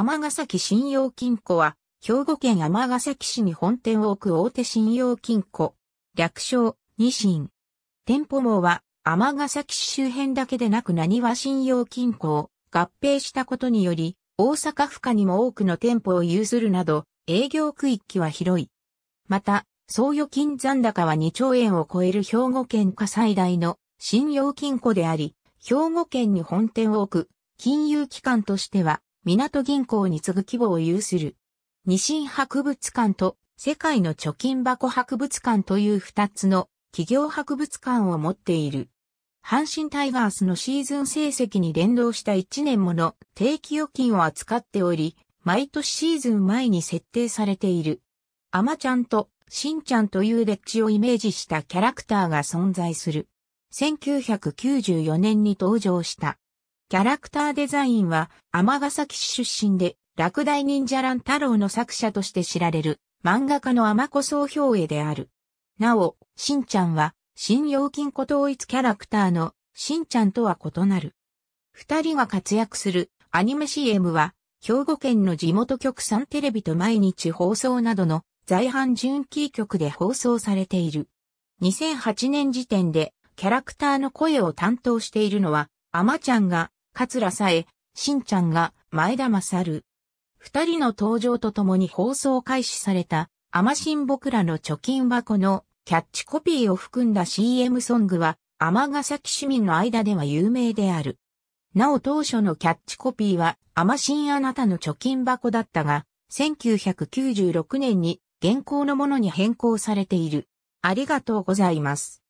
尼崎信用金庫は、兵庫県尼崎市に本店を置く大手信用金庫。略称、ニシン。店舗網は、尼崎市周辺だけでなく何は信用金庫を合併したことにより、大阪府下にも多くの店舗を有するなど、営業区域は広い。また、総預金残高は2兆円を超える兵庫県下最大の信用金庫であり、兵庫県に本店を置く金融機関としては、港銀行に次ぐ規模を有する。二新博物館と世界の貯金箱博物館という二つの企業博物館を持っている。阪神タイガースのシーズン成績に連動した1年もの定期預金を扱っており、毎年シーズン前に設定されている。アマちゃんとしんちゃんという歴史をイメージしたキャラクターが存在する。1994年に登場した。キャラクターデザインは、尼崎市出身で、落第忍者乱太郎の作者として知られる、漫画家の天子総兵衛である。なお、しんちゃんは、信用金庫統一キャラクターのしんちゃんとは異なる。二人が活躍するアニメ CM は、兵庫県の地元局3テレビと毎日放送などの在阪準キー局で放送されている。2008年時点でキャラクターの声を担当しているのは、アマちゃんが桂さえ、しんちゃんが前田勝。二人の登場とともに放送開始された、アマシン僕らの貯金箱のキャッチコピーを含んだ CM ソングは、尼崎市民の間では有名である。なお当初のキャッチコピーは、アマシンあなたの貯金箱だったが、1996年に現行のものに変更されている。ありがとうございます。